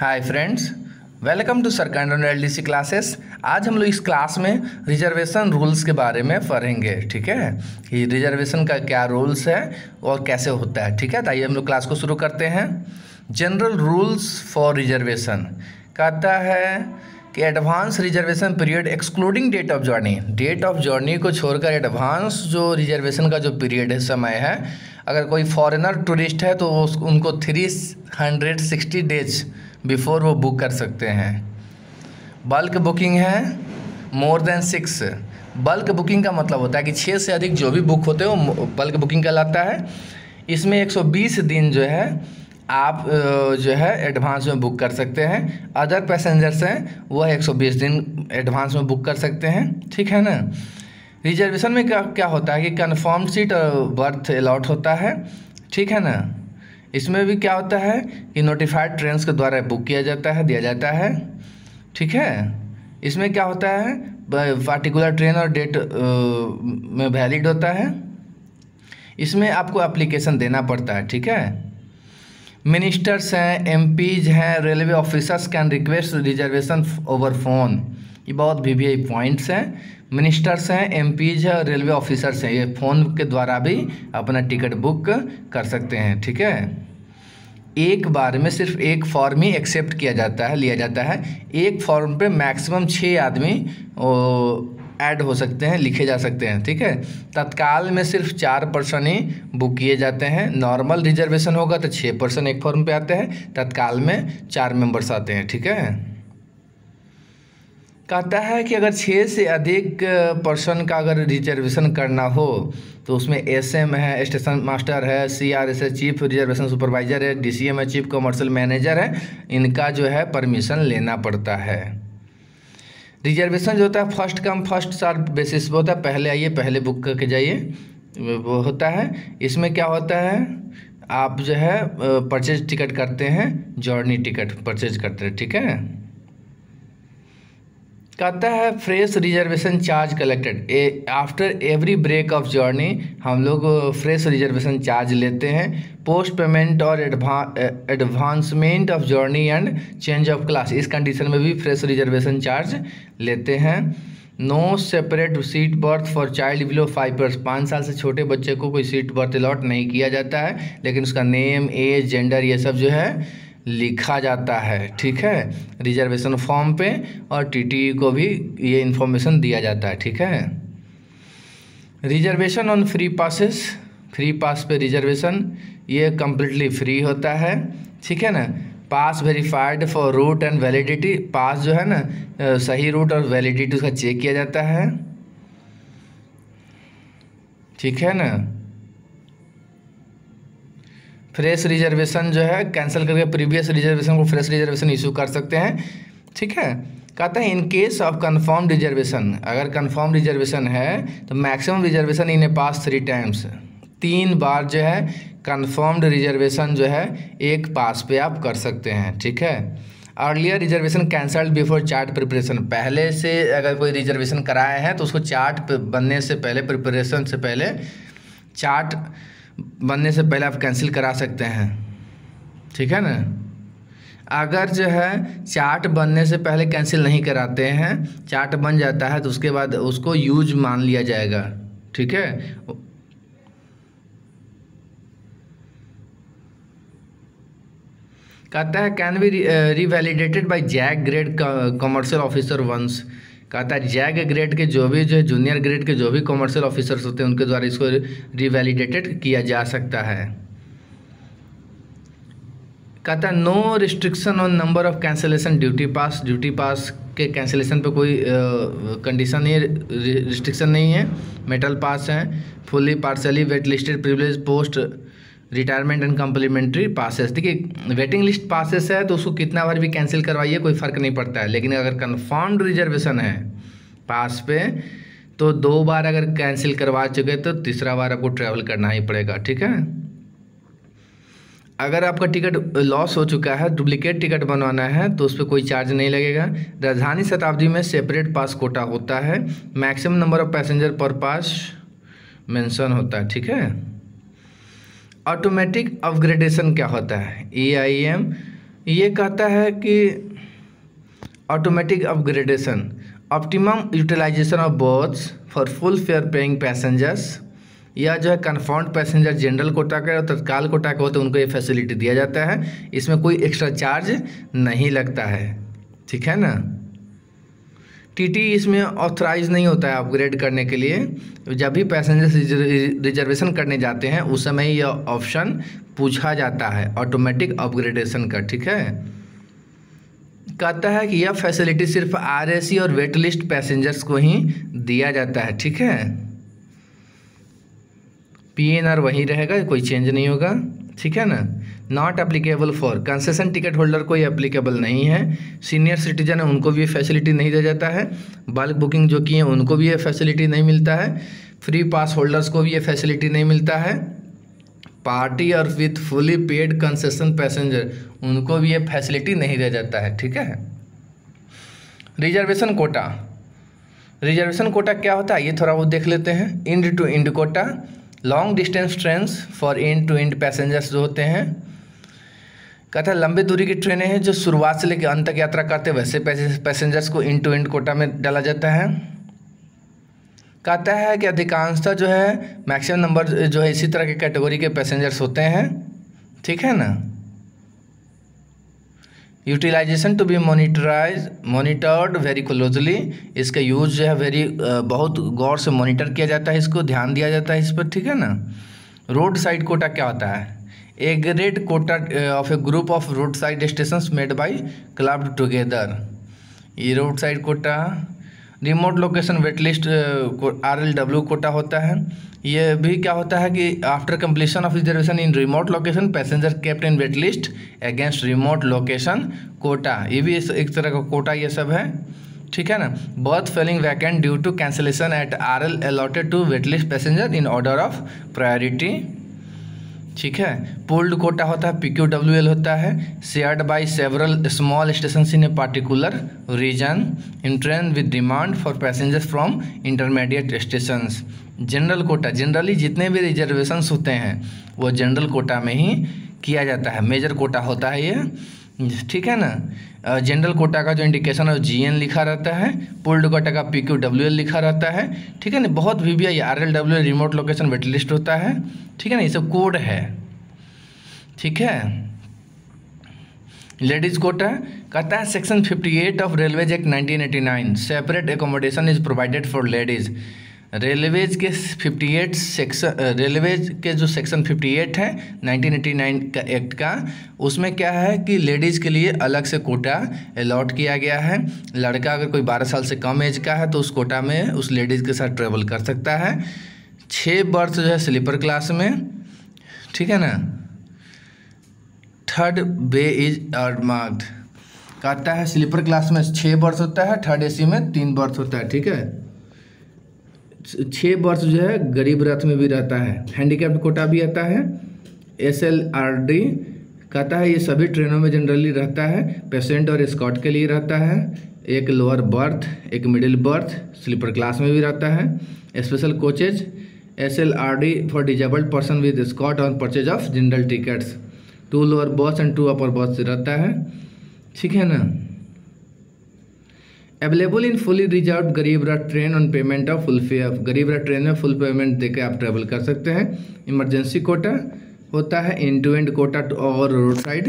Hi friends welcome to सरकंड L D classes आज हम लोग इस क्लास में रिजर्वेशन रूल्स के बारे में पढ़ेंगे, ठीक है? कि रिजर्वेशन का क्या रूल्स है और कैसे होता है, ठीक है? तो आइए हम लोग क्लास को शुरू करते हैं। जनरल रूल्स फॉर रिजर्वेशन कहता है कि advance reservation period excluding date of journey date of journey को छोड़कर एडवांस जो रिजर्वेशन का जो पीरियड है, समय है, अगर कोई फॉरेनर टूरिस्ट है तो उनको three hundred sixty days before वो बुक कर सकते हैं। बल्क बुकिंग है more than six. Bulk booking का मतलब होता है कि छः से अधिक जो भी बुक होते हैं, वो बल्क बुकिंग कहलाता है। इसमें 120 दिन जो है, आप जो है एडवांस में बुक कर सकते हैं। अदर पैसेंजर्स हैं, वह 120 दिन एडवांस में बुक कर सकते हैं। ठीक है ना? रिजर्वेशन में क्या क्या होता है कि कन्फर्म सीट और बर्थ अलॉट होता है। ठीक है ना? इसमें भी क्या होता है कि नोटिफाइड ट्रेन के द्वारा बुक किया जाता है, दिया जाता है। ठीक है? इसमें क्या होता है? पार्टिकुलर ट्रेन और डेट में वैलिड होता है। इसमें आपको एप्लीकेशन देना पड़ता है, ठीक है? मिनिस्टर्स हैं एम हैं railway officers can request reservation over phone ये बहुत वी वी आई पॉइंट्स हैं। मिनिस्टर्स हैं एम हैं रेलवे ऑफिसर्स हैं। ये फ़ोन के द्वारा भी अपना टिकट बुक कर सकते हैं, ठीक है? एक बार में सिर्फ़ एक फॉर्म ही एक्सेप्ट किया जाता है, लिया जाता है। एक फॉर्म पे मैक्सिमम छः आदमी ऐड हो सकते हैं, लिखे जा सकते हैं, ठीक है? तत्काल में सिर्फ़ चार पर्सन ही बुक किए जाते हैं। नॉर्मल रिजर्वेशन होगा तो छः पर्सन एक फॉर्म पे आते हैं। तत्काल में चार मेंबर्स आते हैं, ठीक है? कहता है कि अगर छः से अधिक पर्सन का अगर रिजर्वेशन करना हो तो उसमें एसएम है स्टेशन मास्टर है सीआरएस है चीफ रिजर्वेशन सुपरवाइजर है डीसीएम है चीफ कमर्शियल मैनेजर है, इनका जो है परमिशन लेना पड़ता है। रिजर्वेशन जो होता है first come first serve basis पे होता है। पहले आइए, पहले बुक करके जाइए। वो होता है। इसमें क्या होता है? आप जो है परचेज टिकट करते हैं जर्नी टिकट परचेज करते हैं, ठीक है? कहता है, fresh reservation charge collected. A after every break of journey हम लोग फ्रेश रिजर्वेशन चार्ज लेते हैं। पोस्ट पेमेंट और advancement of journey and change of class इस कंडीशन में भी फ्रेश रिजर्वेशन चार्ज लेते हैं। No separate seat berth for child below five years पाँच साल से छोटे बच्चे को कोई सीट बर्थ अलॉट नहीं किया जाता है, लेकिन उसका नेम एज जेंडर ये सब जो है लिखा जाता है, ठीक है? रिजर्वेशन फॉर्म पे और टीटी को भी ये इन्फॉर्मेशन दिया जाता है, ठीक है? Reservation on free passes free pass पे रिजर्वेशन ये कम्प्लीटली फ्री होता है, ठीक है ना? Pass verified for route and validity pass जो है ना सही रूट और वैलिडिटी उसका चेक किया जाता है, ठीक है ना? फ्रेश रिजर्वेशन जो है, कैंसिल करके प्रीवियस रिजर्वेशन को फ्रेश रिजर्वेशन इशू कर सकते हैं। ठीक है? कहते हैं, in case of confirm reservation, अगर कन्फर्म रिजर्वेशन है तो maximum reservation in a pass three times. तीन बार जो है, कन्फर्म्ड रिजर्वेशन जो है, एक पास पे आप कर सकते हैं। ठीक है? Earlier reservation cancelled before chart preparation. पहले से अगर कोई रिजर्वेशन कराया है तो उसको चार्ट बनने से पहले, प्रिपरेशन से पहले चार्ट बनने से पहले आप कैंसिल करा सकते हैं। ठीक है ना? अगर जो है चार्ट बनने से पहले कैंसिल नहीं कराते हैं चार्ट बन जाता है तो उसके बाद उसको यूज़ मान लिया जाएगा। ठीक है? कहता है can be revalidated by JAG grade commercial officer once कहता है जैग ग्रेड के जो भी, जो जूनियर ग्रेड के जो भी कॉमर्शियल ऑफिसर्स होते हैं, उनके द्वारा इसको रिवैलिडेटेड किया जा सकता है। कहता है no restriction on number of cancellation duty pass duty pass के कैंसिलेशन पे कोई कंडीशन नहीं रिस्ट्रिक्शन नहीं है। मेटल पास हैं fully partially wait listed privilege post retirement and complimentary passes देखिए वेटिंग लिस्ट पासेस है तो उसको कितना बार भी कैंसिल करवाइए, कोई फ़र्क नहीं पड़ता है। लेकिन अगर कन्फर्म्ड रिजर्वेशन है पास पे तो दो बार अगर कैंसिल करवा चुके तो तीसरा बार आपको ट्रैवल करना ही पड़ेगा, ठीक है? अगर आपका टिकट लॉस हो चुका है डुप्लीकेट टिकट बनवाना है तो उस पर कोई चार्ज नहीं लगेगा। राजधानी शताब्दी में सेपरेट पास कोटा होता है। मैक्सिमम नंबर ऑफ़ पैसेंजर पर पास मेंशन होता है, ठीक है? ऑटोमेटिक अपग्रेडेशन क्या होता है? ए आई एम ये कहता है कि automatic upgradation optimum utilisation of berths for full fare paying passengers या जो है कन्फर्म्ड पैसेंजर जनरल कोटा का और तत्काल कोटा के होते हैं उनको ये फैसिलिटी दिया जाता है। इसमें कोई एक्स्ट्रा चार्ज नहीं लगता है। ठीक है ना? टीटी इसमें ऑथराइज नहीं होता है अपग्रेड करने के लिए। जब भी पैसेंजर रिजर्वेशन करने जाते हैं, उस समय यह ऑप्शन पूछा जाता है ऑटोमेटिक अपग्रेडेशन का, ठीक है? कहता है कि यह फैसिलिटी सिर्फ़ आरएसी और वेट लिस्ट पैसेंजर्स को ही दिया जाता है, ठीक है? पी एन आर वहीं रहेगा, कोई चेंज नहीं होगा, ठीक है ना? Not applicable for concession ticket holder को कोई एप्लीकेबल नहीं है. सीनियर सिटीजन है, उनको भी ये फैसिलिटी नहीं दिया जाता है. बल्क बुकिंग जो की है, उनको भी ये फैसिलिटी नहीं मिलता है. फ्री पास होल्डर्स को भी ये फैसिलिटी नहीं मिलता है. पार्टी और with fully paid concession passenger उनको भी ये फैसिलिटी नहीं दिया जाता है. ठीक है? रिजर्वेशन कोटा रिजर्वेशन कोटा क्या होता है? ये थोड़ा वो देख लेते हैं. End to end quota long distance train for end to end passengers जो होते हैं कहता है लंबी दूरी की ट्रेनें हैं जो शुरुआत से लेकर अंत तक यात्रा करते वैसे पैसेंजर्स को इन टू इंड कोटा में डाला जाता है। कहता है कि अधिकांशतः जो है मैक्सिमम नंबर जो है, इसी तरह के कैटेगरी के पैसेंजर्स होते हैं। ठीक है ना? Utilisation to be monitorise monitored very closely इसका यूज़ जो है वेरी बहुत गौर से मॉनिटर किया जाता है, इसको ध्यान दिया जाता है इस पर। ठीक है ना? रोड साइड कोटा क्या होता है? Grade quota of a group of road side station made by club together ये road side quota remote location wait list R L W quota होता है। ये भी क्या होता है कि after completion of reservation in remote location passenger kept in wait list against remote location quota ये भी एक तरह का कोटा ये सब है। ठीक है ना? Berth falling vacant due to cancellation at R L allotted to wait list passenger in order of priority ठीक है? पोल्ड कोटा होता है पी क्यू डब्ल्यू एल होता है shared by several small station in a particular region in train with demand for passengers from intermediate station general quota generally जितने भी reservations होते हैं, वो जनरल कोटा में ही किया जाता है। मेजर कोटा होता है ये। ठीक है ना? जनरल कोटा का जो इंडिकेशन है जी एन लिखा रहता है पुल्ड कोटा का पी क्यू डब्ल्यू एल लिखा रहता है, ठीक है ना? बहुत V V I R L W remote location wait list होता है, ठीक है ना? ये सब कोड है, ठीक है? लेडीज़ कोटा कहता है section 58 of railways act 1989 separate accommodation is provided for ladies railways के 58 सेक्शन रेलवेज के जो सेक्शन 58 है 1989 का एक्ट का, उसमें क्या है कि लेडीज़ के लिए अलग से कोटा अलॉट किया गया है। लड़का अगर कोई 12 साल से कम एज का है तो उस कोटा में उस लेडीज़ के साथ ट्रेवल कर सकता है। छः बर्थ जो है स्लीपर क्लास में, ठीक है ना? Third bay is are marked कहता है स्लीपर क्लास में छः बर्थ होता है थर्ड एसी में तीन बर्थ होता है, ठीक है? छः बर्थ जो है गरीब रथ में भी रहता है। हैंडीकैप्ड कोटा भी आता है। एस एल आर डी कहता है, ये सभी ट्रेनों में जनरली रहता है। पेशेंट और स्कॉट के लिए रहता है। एक लोअर बर्थ, एक मिडिल बर्थ, स्लीपर क्लास में भी रहता है। Special coaches S L R D for disabled person with escort on purchase of general tickets. Two lower berths and two upper berths रहता है। ठीक है ना? Available in fully reserve Garib Rath train on payment of full fare Garib Rath train में full payment देकर आप travel कर सकते हैं। इमरजेंसी कोटा होता है in two and quota two और road side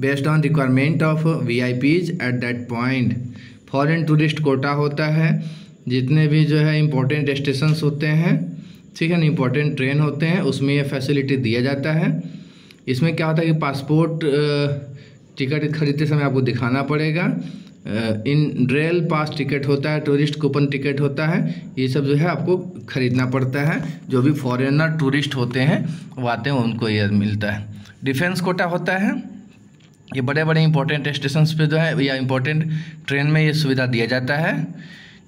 based on requirement of V I P's at that point foreign tourist quota होता है, जितने भी जो है इम्पोर्टेंट स्टेशन होते हैं, ठीक है ना इम्पोर्टेंट ट्रेन होते हैं, उसमें ये फैसिलिटी दिया जाता है। इसमें क्या होता है कि पासपोर्ट टिकट खरीदते समय आपको दिखाना पड़ेगा। इन रेल पास टिकट होता है, टूरिस्ट कूपन टिकट होता है, ये सब जो है आपको ख़रीदना पड़ता है। जो भी फॉरेनर टूरिस्ट होते हैं, वो आते हैं, उनको ये मिलता है। डिफेंस कोटा होता है। ये बड़े बड़े इंपॉर्टेंट स्टेशन पे जो है, या इंपॉर्टेंट ट्रेन में ये सुविधा दिया जाता है।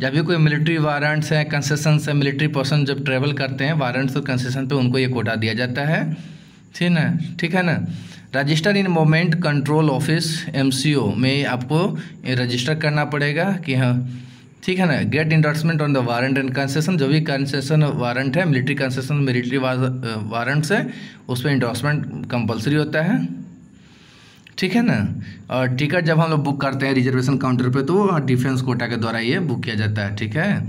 जब भी कोई मिलिट्री वारंट्स हैं कंसेशन से मिलिट्री पर्सन जब ट्रेवल करते हैं वारंट्स और कंसेशन पे उनको ये कोटा दिया जाता है। ठीक ना? ठीक है ना? Register in moment control office MCO में आपको रजिस्टर करना पड़ेगा कि हाँ ठीक है ना? Get endorsement on the warrant and concession जो भी कंसेशन वारंट है मिलिट्री कंसेशन मिलिट्री वारंट्स है, उस पर इंडोर्समेंट कंपलसरी होता है। ठीक है ना? और टिकट जब हम लोग बुक करते हैं रिजर्वेशन काउंटर पे तो डिफेंस कोटा के द्वारा ये बुक किया जाता है, ठीक है?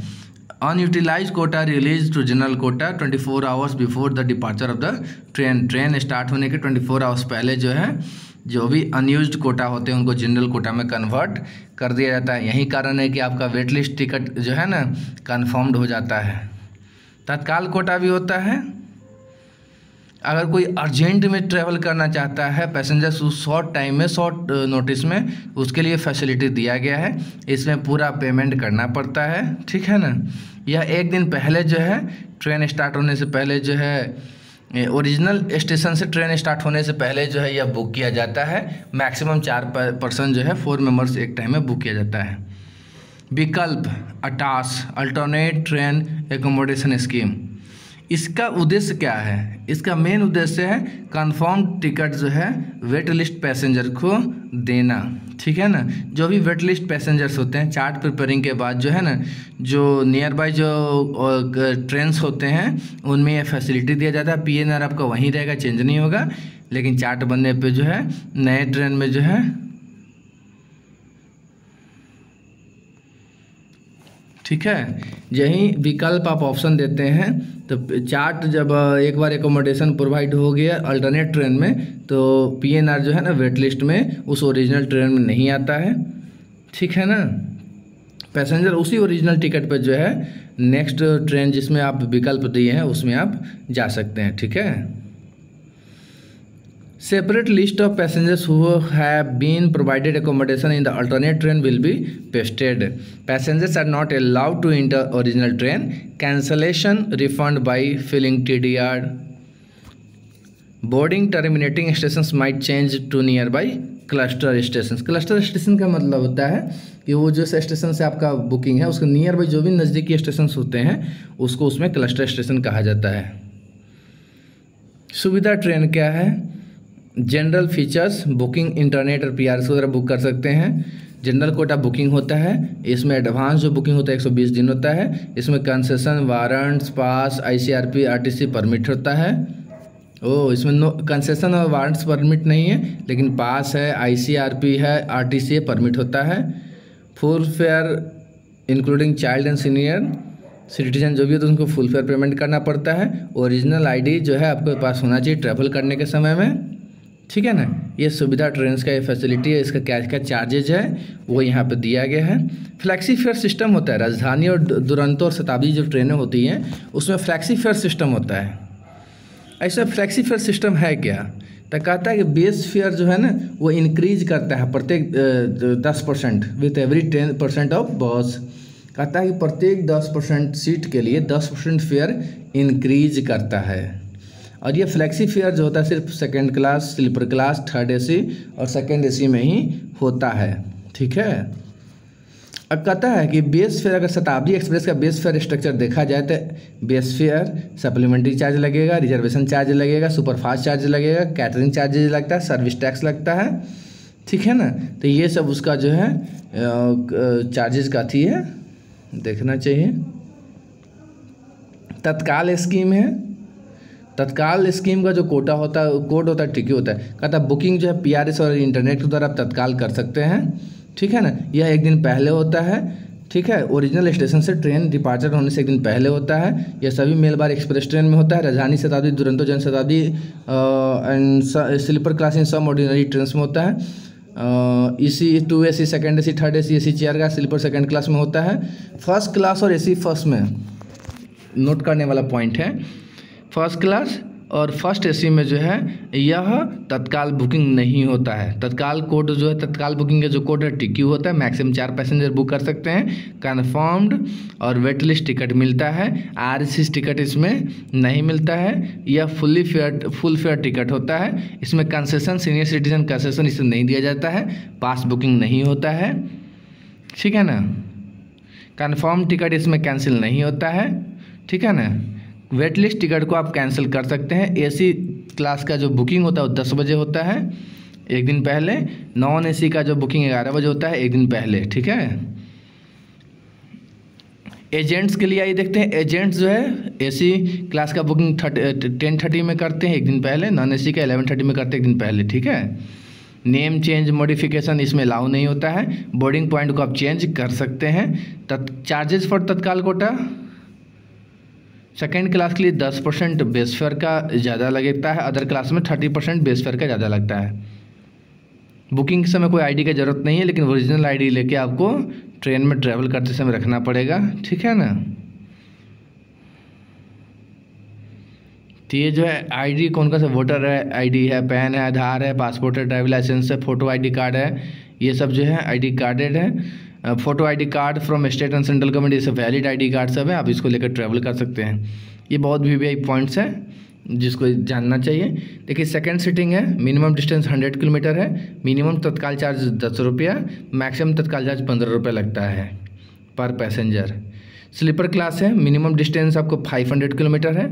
Unutilised quota release to general quota 24 four hours before the departure of the train train start होने के 24 फोर आवर्स पहले जो है, जो भी अनयूज कोटा होते हैं, उनको जनरल कोटा में कन्वर्ट कर दिया जाता है। यही कारण है कि आपका वेट लिस्ट टिकट जो है ना कन्फर्म्ड हो जाता है। तत्काल कोटा भी होता है अगर कोई अर्जेंट में ट्रैवल करना चाहता है, पैसेंजर्स उस शॉर्ट टाइम में, शॉर्ट नोटिस में, उसके लिए फैसिलिटी दिया गया है। इसमें पूरा पेमेंट करना पड़ता है, ठीक है ना? यह एक दिन पहले जो है, ट्रेन स्टार्ट होने से पहले जो है ओरिजिनल स्टेशन से ट्रेन स्टार्ट होने से पहले जो है, यह बुक किया जाता है। मैक्सिमम चार पर्सन जो है, फोर मेंबर्स एक टाइम में बुक किया जाता है। Vikalp, ATAS, alternate train accommodation scheme. इसका उद्देश्य क्या है? इसका मेन उद्देश्य है कंफर्म टिकट जो है वेट लिस्ट पैसेंजर को देना, ठीक है ना? जो भी वेट लिस्ट पैसेंजर्स होते हैं चार्ट प्रिपेयरिंग के बाद जो है ना, जो नियर बाय जो ट्रेन्स होते हैं, उनमें यह फैसिलिटी दिया जाता है। पीएनआर आपका वहीं रहेगा चेंज नहीं होगा। लेकिन चार्ट बनने पे जो है, नए ट्रेन में जो है ठीक है? यही विकल्प आप ऑप्शन देते हैं। तो चार्ट जब एक बार एकोमोडेशन प्रोवाइड हो गया अल्टरनेट ट्रेन में तो पीएनआर जो है ना वेट लिस्ट में उस ओरिजिनल ट्रेन में नहीं आता है। ठीक है ना? पैसेंजर उसी ओरिजिनल टिकट पर जो है नेक्स्ट ट्रेन जिसमें आप विकल्प दिए हैं, उसमें आप जा सकते हैं। ठीक है? Separate list of passengers who have been provided accommodation in the alternate train will be pasted. Passengers are not allowed to enter original train. Cancellation refund by filling TDR. Terminating station might change to nearby cluster station cluster station का मतलब होता है कि वो जो station से आपका booking है उसके नियर बाई जो भी नज़दीकी स्टेशन होते हैं उसको उसमें क्लस्टर स्टेशन कहा जाता है सुविधा ट्रेन क्या है जनरल फीचर्स बुकिंग इंटरनेट और पी आर वगैरह बुक कर सकते हैं। जनरल कोटा बुकिंग होता है। इसमें एडवांस जो बुकिंग होता है 120 दिन होता है। इसमें concession warrants pass ICRP RTC permit होता है। ओ, इसमें नो कंसेशन और वारंट्स परमिट नहीं है, लेकिन पास है आईसीआरपी है आरटीसी परमिट होता है। Full fare including child and senior citizen जो भी है उनको फुल फेयर पेमेंट करना पड़ता है। ओरिजिनल आईडी जो है, आपके पास होना चाहिए ट्रैवल करने के समय में। ठीक है ना? ये सुविधा ट्रेन का ये फैसिलिटी है, इसका क्या क्या चार्जेज है, वो यहाँ पे दिया गया है। फ्लैक्सी फेयर सिस्टम होता है, राजधानी और दुरंतो और शताब्दी जो ट्रेनें होती हैं, उसमें फ्लैक्सी फेयर सिस्टम होता है। ऐसा फ्लैक्सी फेयर सिस्टम है क्या? तो कहता है कि बेस फेयर जो है ना, वो इंक्रीज करता है प्रत्येक दस percent with every ten percent of बस। कहता है कि प्रत्येक दस परसेंट सीट के लिए दस परसेंट फेयर इंक्रीज करता है। और ये फ्लैक्सी फेयर जो होता है सिर्फ़ second class sleeper class third AC और सेकेंड एसी में ही होता है, ठीक है? अब कहता है कि बेस फेयर अगर शताब्दी एक्सप्रेस का बेस फेयर स्ट्रक्चर देखा जाए तो बेस फेयर सप्लीमेंट्री चार्ज लगेगा रिजर्वेशन चार्ज लगेगा सुपरफास्ट चार्ज लगेगा कैटरिंग चार्जेज लगता है सर्विस टैक्स लगता है, ठीक है ना? तो ये सब उसका जो है चार्जेस का थी है, देखना चाहिए। तत्काल स्कीम है। तत्काल स्कीम का जो कोटा होता है, कोड होता है, टिकी होता है, कहता बुकिंग जो है पीआरएस और इंटरनेट के द्वारा आप तत्काल कर सकते हैं। ठीक है ना? यह एक दिन पहले होता है, ठीक है? ओरिजिनल स्टेशन से ट्रेन डिपार्चर होने से एक दिन पहले होता है। यह सभी मेलबार एक्सप्रेस ट्रेन में होता है। राजधानी Shatabdi, Duronto Jan Shatabdi and sleeper class in some ordinary train में होता है। A C two A C second A C third A C A C chair का स्लीपर सेकेंड क्लास में होता है। फ़र्स्ट क्लास और ए सी फ़र्स्ट में। Note करने वाला पॉइंट है। फ़र्स्ट क्लास और फ़र्स्ट एसी में जो है, यह तत्काल बुकिंग नहीं होता है। तत्काल कोड जो है, तत्काल बुकिंग का जो कोड है, टिक्यू होता है। मैक्सिमम चार पैसेंजर बुक कर सकते हैं। कन्फर्म्ड और वेट लिस्ट टिकट मिलता है। आर टिकट इसमें नहीं मिलता है। यह fully fare, full fare ticket होता है। इसमें कंसेशन, सीनियर सिटीजन कंसेशन इसे नहीं दिया जाता है। पास बुकिंग नहीं होता है। ठीक है ना? कन्फर्म टिकट इसमें कैंसिल नहीं होता है। ठीक है ना? वेट लिस्ट टिकट को आप कैंसिल कर सकते हैं। एसी क्लास का जो बुकिंग होता है, वो दस बजे होता है, एक दिन पहले। नॉन एसी का जो बुकिंग ग्यारह बजे होता है, एक दिन पहले, ठीक है? एजेंट्स के लिए आइए देखते हैं। एजेंट्स जो है एसी क्लास का बुकिंग टेन थर्टी में करते हैं, एक दिन पहले। नॉन एसी का एलेवन थर्टी में करते हैं, एक दिन पहले, ठीक है? नेम चेंज मॉडिफिकेशन इसमें अलाउ नहीं होता है। बोर्डिंग पॉइंट को आप चेंज कर सकते हैं। तत् चार्जेस फॉर तत्काल कोटा? सेकेंड क्लास के लिए दस परसेंट बेस फेयर का ज़्यादा लगता है अदर क्लास में थर्टी परसेंट बेस फेयर का ज़्यादा लगता है। बुकिंग के समय कोई आईडी का ज़रूरत नहीं है, लेकिन ओरिजिनल आईडी लेके आपको ट्रेन में ट्रैवल करते समय रखना पड़ेगा, ठीक है ना? तो ये जो है आईडी कौन का सा वोटर है? आईडी है पैन है, आधार है पासपोर्ट है ड्राइविंग लाइसेंस है फ़ोटो आईडी कार्ड है, ये सब जो है आईडी कार्डेड है। Photo ID card from state and central government ये वैलिड आईडी कार्ड सब है, आप इसको लेकर ट्रैवल कर सकते हैं। ये बहुत वी वी आई पॉइंट्स हैं, जिसको जानना चाहिए। देखिए सेकेंड सीटिंग है मिनिमम डिस्टेंस हंड्रेड किलोमीटर है मिनिमम तत्काल चार्ज दस रुपया मैक्सिमम तत्काल चार्ज पंद्रह रुपये लगता है पर पैसेंजर स्लीपर क्लास है मिनिमम डिस्टेंस आपको फाइव हंड्रेड किलोमीटर है,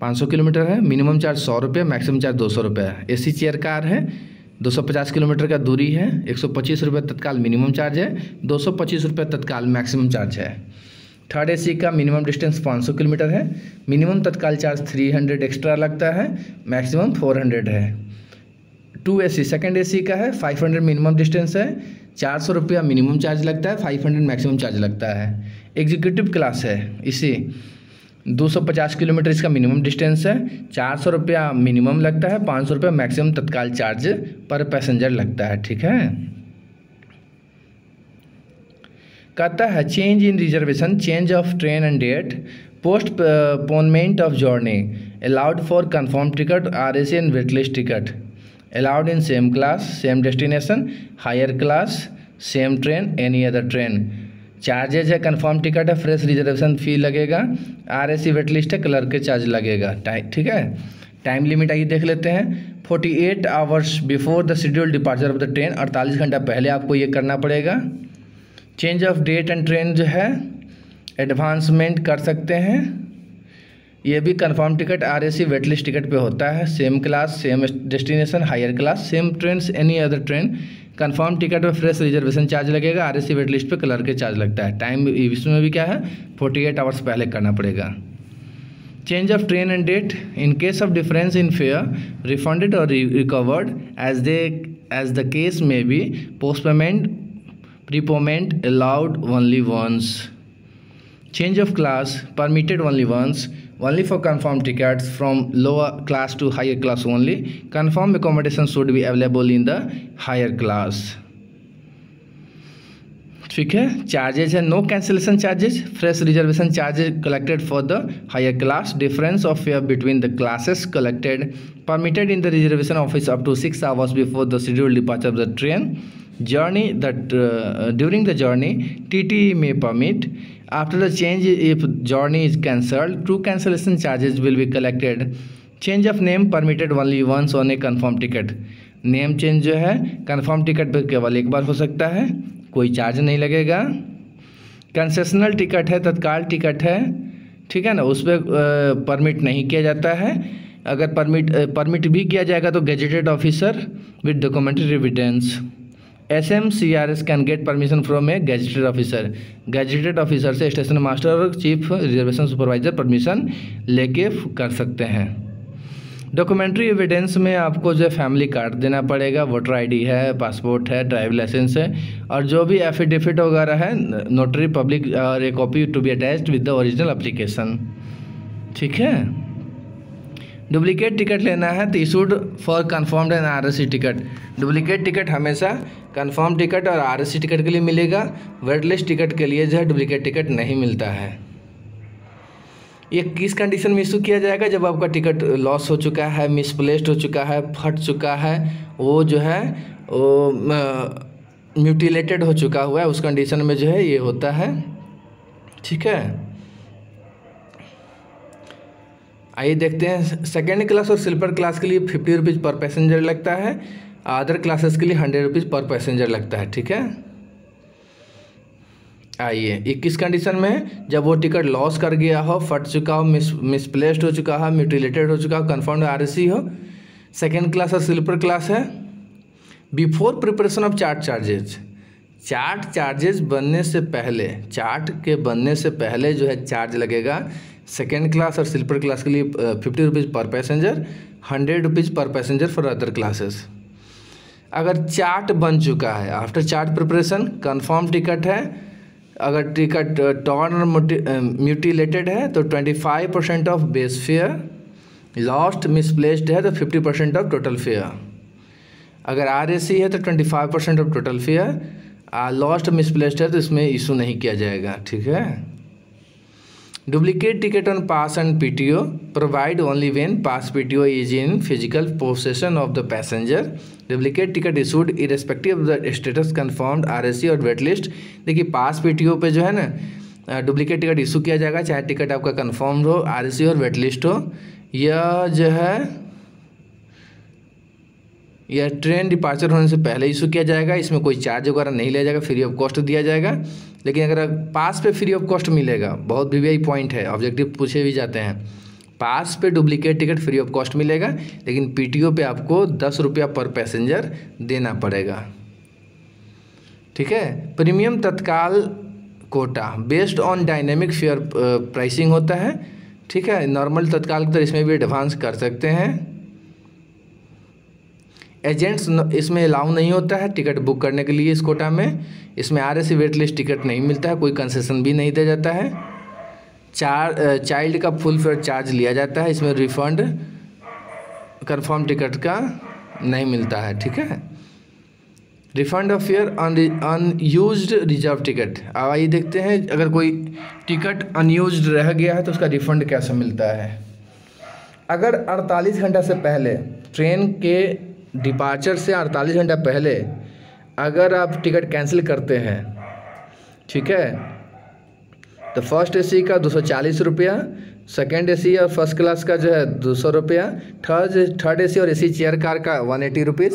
पाँच सौ किलोमीटर है मिनिमम चार्ज सौ रुपये मैक्सिमम चार्ज दो सौ रुपये। है ए सी चेयर कार है दो सौ पचास किलोमीटर का दूरी है, एक सौ तत्काल मिनिमम चार्ज है, दो सौ तत्काल मैक्सिमम चार्ज है। थर्ड एसी का मिनिमम डिस्टेंस पाँच सौ किलोमीटर है मिनिमम तत्काल चार्ज थ्री हंड्रेड एक्स्ट्रा लगता है मैक्सिमम फोर हंड्रेड है। Two A C second A C का है फाइव हंड्रेड मिनिमम डिस्टेंस है, चार सौ रुपया मिनिमम चार्ज लगता है फाइव हंड्रेड मैक्सिमम चार्ज लगता है। एग्जीक्यूटिव क्लास है, इसी। 250 किलोमीटर इसका मिनिमम डिस्टेंस है, चार सौ रुपया मिनिमम लगता है, पाँच सौ रुपया मैक्सिमम तत्काल चार्ज पर पैसेंजर लगता है, ठीक है? कहता है change in reservation change of train and date postponement of journey allowed for confirm ticket R S and waitlist ticket allowed in same class same destination higher class same train any other train charges है confirm ticket है fresh reservation fee लगेगा R S C wait list है clerk के charge लगेगा ठीक है? Time limit आइए देख लेते हैं। Forty eight hours before the schedule departure of the train अड़तालीस घंटा पहले आपको ये करना पड़ेगा। Change of date and train जो है एडवांसमेंट कर सकते हैं। ये भी confirm ticket R S C wait list ticket पे होता है। Same class same destination higher class same train any other train confirm ticket में फ्रेश रिजर्वेशन चार्ज लगेगा आर एस वेट लिस्ट पर कलर के चार्ज लगता है। टाइम इसमें भी क्या है? फोर्टी एट आवर्स पहले करना पड़ेगा। Change of train and date in case of difference in fare refunded और recovered as they as the case may be postponement preponement allowed only once change of class permitted only once only for confirmed tickets from lower class to higher class only confirmed accommodation should be available in the higher class ठीक है charges है no cancellation charges fresh reservation charges collected for the higher class difference of fare between the classes collected permitted in the reservation office up to six hours before the schedule departure of the train journey that uh, during the journey tt may permit After the change, if journey is cancelled, true cancellation charges will be collected. Change of name permitted only once on a confirm ticket. Name change जो है confirm ticket पर केवल एक बार हो सकता है कोई charge नहीं लगेगा कंसेशनल टिकट है तत्काल टिकट है ठीक है ना उस पर परमिट नहीं किया जाता है अगर परमिट परमिट भी किया जाएगा तो gazetted officer with documentary evidence S M C R S can get permission from a gazetted officer gazetted officer से स्टेशन मास्टर और चीफ रिजर्वेशन सुपरवाइजर परमिशन लेके कर सकते हैं। डॉक्यूमेंट्री एविडेंस में आपको जो फैमिली कार्ड देना पड़ेगा वोटर आईडी है पासपोर्ट है ड्राइविंग लाइसेंस है, और जो भी एफिडेविट वगैरह है नोटरी पब्लिक और a copy to be attached with the original application ठीक है? डुप्लीकेट टिकट लेना है तो issued for confirmed and R ticket duplicate ticket हमेशा कन्फर्म टिकट और आर टिकट के लिए मिलेगा। वेटलिस्ट टिकट के लिए जो है डुप्लीकेट टिकट नहीं मिलता है। ये किस कंडीशन में इशू किया जाएगा? जब आपका टिकट लॉस हो चुका है, मिसप्लेस्ड हो चुका है, फट चुका है, वो जो है, वो म्यूटिलेटेड हो चुका हुआ है, उस कंडीशन में जो है ये होता है। ठीक है? आइए देखते हैं। सेकेंड क्लास और स्लीपर क्लास के लिए फिफ्टी रुपीज़ पर पैसेंजर लगता है। अदर क्लासेस के लिए हंड्रेड रुपीज़ पर पैसेंजर लगता है, ठीक है? आइए ये किस कंडीशन में जब वो टिकट लॉस कर गया हो, फट चुका हो, मिस मिसप्लेस्ड हो चुका हो म्यूटिलेटेड हो चुका हो कन्फर्म आर हो सेकेंड क्लास और स्लीपर क्लास है। Before preparation of chart charges chart charges बनने से पहले चार्ट के बनने से पहले जो है चार्ज लगेगा सेकेंड क्लास और स्लीपर क्लास के लिए fifty rupees per passenger hundred rupees per passenger for other classes अगर चार्ट बन चुका है after chart preparation confirm ticket है। अगर टिकट टॉर्न म्यूटिलेटेड है तो twenty five percent of base fare lost misplaced है तो fifty percent of total fare अगर आर है तो twenty five percent of total fare lost misplaced है तो इसमें इशू नहीं किया जाएगा, ठीक है? Duplicate ticket on pass and P T O provide only when pass P T O is in physical possession of the passenger duplicate ticket issued irrespective of the status confirmed R और wait list देखिए, pass P पे जो है ना duplicate ticket issue किया जाएगा, चाहे ticket आपका कन्फर्म हो आर और वेट लिस्ट हो यह जो है यह ट्रेन डिपार्चर होने से पहले इशू किया जाएगा, इसमें कोई चार्ज वगैरह नहीं लिया जाएगा फ्री ऑफ़ कॉस्ट दिया जाएगा। लेकिन अगर पास पे फ्री ऑफ़ कॉस्ट मिलेगा, बहुत वी पॉइंट है ऑब्जेक्टिव पूछे भी जाते हैं। पास पे duplicate ticket free of cost मिलेगा, लेकिन पीटीओ पे आपको दस रुपया पर पैसेंजर देना पड़ेगा। ठीक है? Premium Tatkal quota. Based on dynamic fare pricing होता है। ठीक है? नॉर्मल तत्काल तो इसमें भी एडवांस कर सकते हैं। एजेंट्स इसमें अलाउ नहीं होता है टिकट बुक करने के लिए इस कोटा में। इसमें R S wait list ticket नहीं मिलता है, कोई कंसेशन भी नहीं दिया जाता है। चार चाइल्ड का फुल फेयर चार्ज लिया जाता है, इसमें रिफंड कंफर्म टिकट का नहीं मिलता है, ठीक है? Refund of fare unused reserve ticket अब आइए देखते हैं, अगर कोई टिकट अनयूज रह गया है तो उसका रिफंड कैसे मिलता है? अगर 48 घंटा से पहले, ट्रेन के डिपार्चर से अड़तालीस घंटा पहले, अगर आप टिकट कैंसिल करते हैं, ठीक है? तो फ़र्स्ट एसी का दो सौ चालीस रुपया सेकेंड एसी और फ़र्स्ट क्लास का जो है दो सौ रुपया थर्ड थर्ड एसी और एसी चेयर कार का one eighty rupees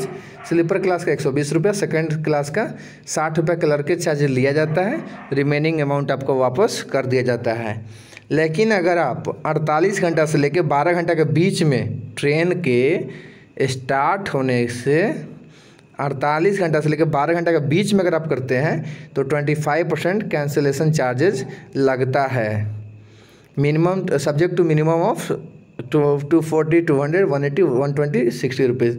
sleeper class का एक सौ बीस रुपया सेकेंड क्लास का साठ रुपये कलर के चार्ज लिया जाता है रिमेनिंग अमाउंट आपको वापस कर दिया जाता है। लेकिन अगर आप 48 घंटा से लेकर 12 घंटा के बीच में ट्रेन के स्टार्ट होने से अड़तालीस घंटा से लेकर बारह घंटा के बीच में अगर आप करते हैं तो twenty five percent cancellation charges लगता है। Minimum subject to minimum of two two forty two hundred one eighty one twenty sixty rupees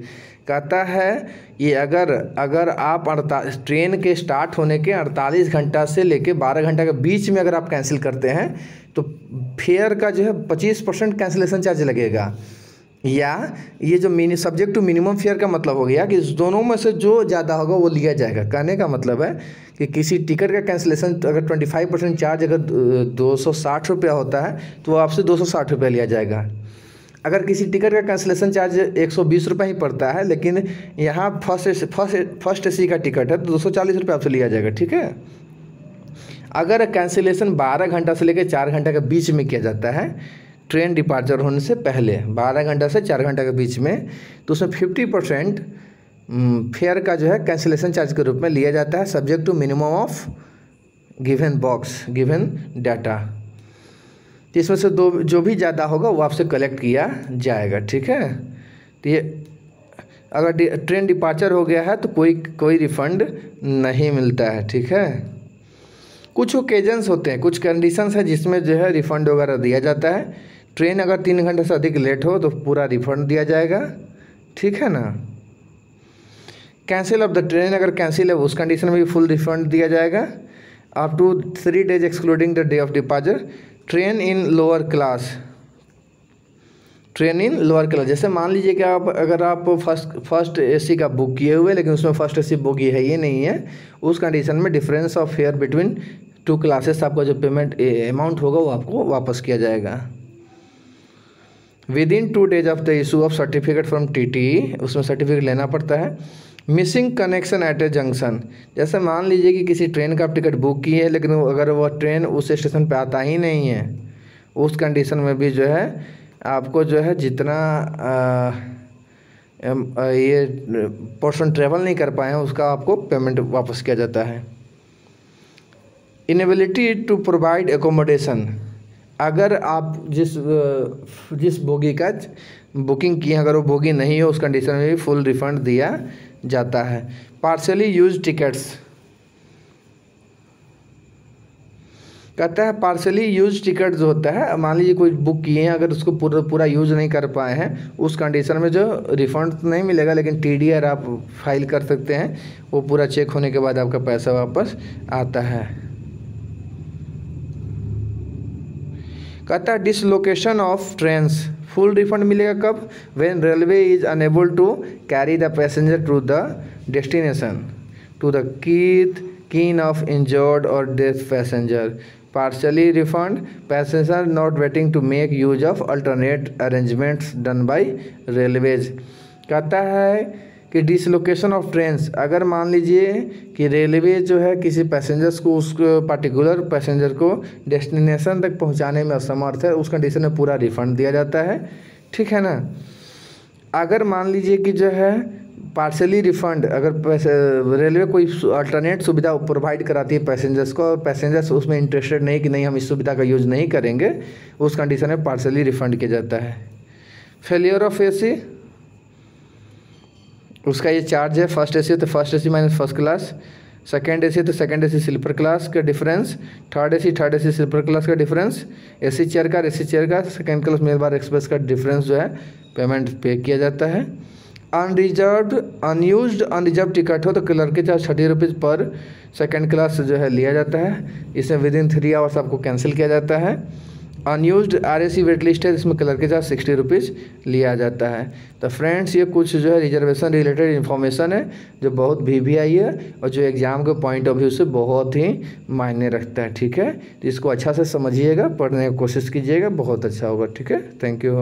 कहता है, ये अगर अगर आप अड़ता ट्रेन के स्टार्ट होने के अड़तालीस घंटा से लेकर बारह घंटा के बीच में अगर आप कैंसिल करते हैं तो फेयर का जो है पच्चीस परसेंट कैंसिलेशन चार्ज लगेगा। या ये जो mini subject to minimum fare का मतलब हो गया कि इस दोनों में से जो ज़्यादा होगा वो लिया जाएगा। कहने का मतलब है कि किसी टिकट का कैंसिलेशन अगर ट्वेंटी फाइव परसेंट चार्ज अगर दो सौ साठ रुपया होता है तो वो आपसे दो सौ साठ रुपया लिया जाएगा। अगर किसी टिकट का कैंसिलेशन चार्ज एक सौ बीस रुपये ही पड़ता है, लेकिन यहाँ first first first A C का टिकट है तो दो सौ चालीस रुपये आपसे लिया जाएगा, ठीक है? अगर कैंसिलेशन बारह घंटा से लेकर चार घंटा के बीच में किया जाता है ट्रेन डिपार्चर होने से पहले, बारह घंटा से चार घंटा के बीच में तो उसमें फिफ्टी परसेंट फेयर का जो है कैंसिलेशन चार्ज के रूप में लिया जाता है subject to minimum of given box given data तो इसमें से दो, जो भी ज़्यादा होगा, वो आपसे कलेक्ट किया जाएगा, ठीक है? तो ये, अगर ट्रेन डिपार्चर हो गया है तो कोई कोई रिफंड नहीं मिलता है, ठीक है? कुछ ओकेजन्स होते हैं, कुछ कंडीशंस हैं जिसमें जो है रिफ़ंड वगैरह दिया जाता है। ट्रेन अगर तीन घंटे से अधिक लेट हो तो पूरा रिफंड दिया जाएगा। ठीक है ना? कैंसिल ऑफ़ द ट्रेन अगर कैंसिल है, उस कंडीशन में भी फुल रिफंड दिया जाएगा। Up to three days excluding the day of departure train in lower class train in lower class जैसे मान लीजिए कि आप, अगर आप फ़र्स्ट फ़र्स्ट एसी का बुक किए हुए, लेकिन उसमें फ़र्स्ट एसी ही है, ये नहीं है, उस कंडीशन में difference of fare between two classes आपका जो पेमेंट अमाउंट होगा, वो आपको वापस किया जाएगा। Within two days of the issue of certificate from T उसमें सर्टिफिकेट लेना पड़ता है। Missing connection at a junction जैसे मान लीजिए कि किसी ट्रेन का आप टिकट बुक की है लेकिन अगर वह ट्रेन उस स्टेशन पर आता ही नहीं है उस कंडीशन में भी जो है आपको जो है जितना आ, ये पर्सन ट्रेवल नहीं कर पाए हैं उसका आपको पेमेंट वापस किया जाता है। इनेबिलिटी टू प्रोवाइड एकोमोडेशन अगर आप जिस जिस बोगी का बुकिंग की, अगर वो बोगी नहीं हो, उस कंडीशन में भी फुल रिफंड दिया जाता है। पार्सली यूज़ टिकट्स कहता है पार्सली यूज़ टिकट जो होता है, मान लीजिए कोई बुक किए हैं, अगर उसको पूरा पूरा यूज़ नहीं कर पाए हैं, उस कंडीशन में जो रिफंड नहीं मिलेगा, लेकिन टीडीआर आप फ़ाइल कर सकते हैं, वो पूरा चेक होने के बाद आपका पैसा वापस आता है। कहता है dislocation of trains full refund मिलेगा कब? When railway is unable to carry the passenger to the destination to the kith kin of injured और death passenger partially refund passenger not waiting to make use of alternate arrangements done by railways कहता है कि dislocation of trains अगर मान लीजिए कि railway जो है किसी पैसेंजर्स को, उस पर्टिकुलर पैसेंजर को डेस्टिनेशन तक पहुँचाने में असमर्थ है, उस कंडीशन में पूरा रिफंड दिया जाता है। ठीक है ना? अगर मान लीजिए कि जो है पार्सली रिफंड अगर रेलवे कोई अल्टरनेट सुविधा प्रोवाइड कराती है पैसेंजर्स को, और पैसेंजर्स उसमें इंटरेस्टेड नहीं कि नहीं हम इस सुविधा का यूज़ नहीं करेंगे, उस कंडीशन में पार्सली रिफंड किया जाता है। फेलियर ऑफ़ एसी उसका ये चार्ज है फ़र्स्ट एसी तो first AC minus first class second AC तो सेकेंड एसी स्लीपर क्लास का difference third AC third AC sleeper class का डिफरेंस ए सी चेयर का ए सी चेयर का second class mail बार express का difference जो है पेमेंट पे किया जाता है। अनरिजर्व अनयूज अनरिजर्व टिकट हो तो क्लर्क के चार्ज थर्टी रुपीज़ पर सेकेंड क्लास जो है लिया जाता है। इसमें विद इन थ्री आवर्स आपको कैंसिल किया जाता है। Unused R A C wait list है, जिसमें कलर के साथ सिक्सटी रुपीज़ लिया जाता है। तो फ्रेंड्स ये कुछ जो है रिजर्वेशन रिलेटेड इन्फॉर्मेशन है, जो बहुत भी भी आई है और जो एग्ज़ाम के पॉइंट ऑफ़ व्यू से बहुत ही मायने रखता है, ठीक है? तो इसको अच्छा से समझिएगा, पढ़ने की कोशिश कीजिएगा, बहुत अच्छा होगा, ठीक है? Thank you